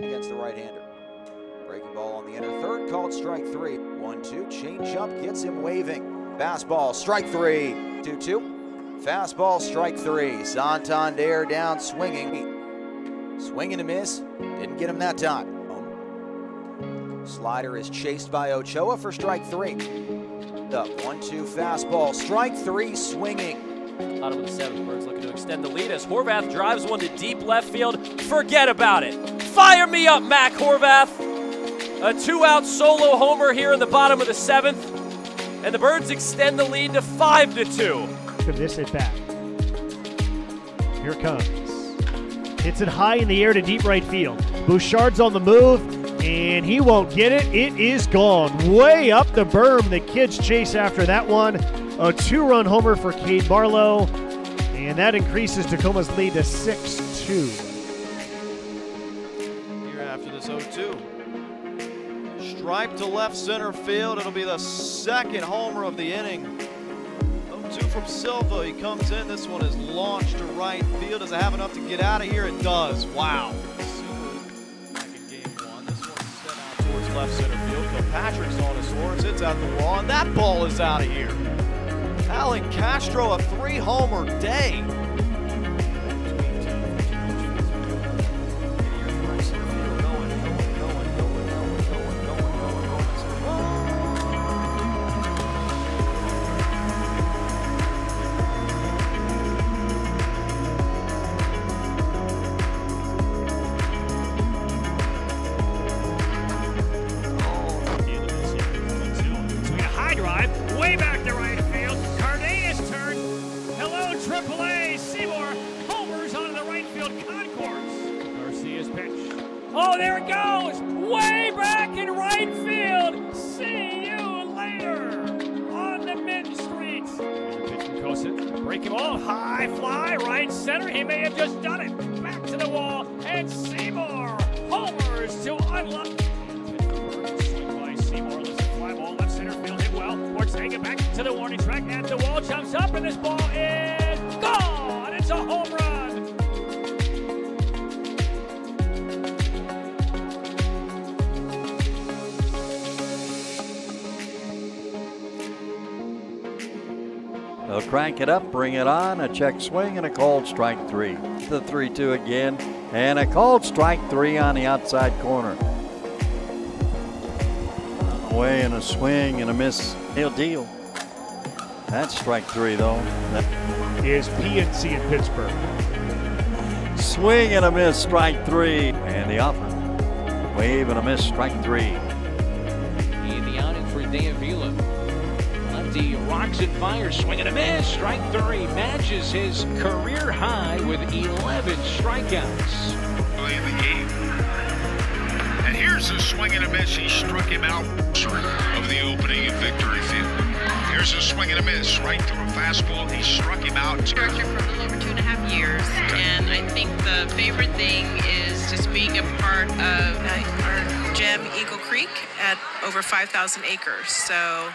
against the right-hander. Breaking ball on the inner third, called strike three. One, two, change up, gets him waving. Fastball, strike three. Two, two. Fastball, strike three. Santander down swinging. Swinging a miss. Didn't get him that time. Slider is chased by Ochoa for strike three. Up, one, two, fastball, strike three, swinging. Bottom of the seventh, Birds looking to extend the lead as Horvath drives one to deep left field. Forget about it. Fire me up, Mac Horvath. A two-out solo homer here in the bottom of the seventh, and the Birds extend the lead to five to two. Of this at bat. Here comes. Hits it high in the air to deep right field. Bouchard's on the move, and he won't get it. It is gone. Way up the berm. The kids chase after that one. A two run homer for Cade Marlowe, and that increases Tacoma's lead to 6 2. Here after this 0 2. Stripe to left center field. It'll be the second homer of the inning. 0 2 from Silva. He comes in. This one is launched to right field. Does it have enough to get out of here? It does. Wow. Back in game one. This one's set out towards left center field. Kilpatrick's on his horse. It's at the wall, and that ball is out of here. Allan Castro, a three homer day. AAA. Seymour homers onto the right field concourse. Garcia's pitch. Oh, there it goes. Way back in right field. See you later on the mid street. Pitch from Kosit. Breaking ball. High fly, right center. He may have just done it. Back to the wall. And Seymour homers to unlock. Seymour, fly ball, left center field, hit well. Ortega back to the warning track, at the wall, jumps up, and this ball is They'll crank it up, bring it on, a check swing, and a called strike three. The 3 2 again, and a called strike three on the outside corner. Away and a swing and a miss. He'll deal. That's strike three, though. That Is PNC in Pittsburgh. swing and a miss, strike three. And the offer. Wave and a miss, strike three. In the outing for De Avila. Lefty rocks it, fires, swing and a miss. Strike three matches his career high with 11 strikeouts. in the game. And here's a swing and a miss. He struck him out of the opening in victory field. Here's a swing and a miss right through a fastball. He struck him out. director for a little over two and a half years, and I think the favorite thing is just being a part of our gem, Eagle Creek, at over 5,000 acres. So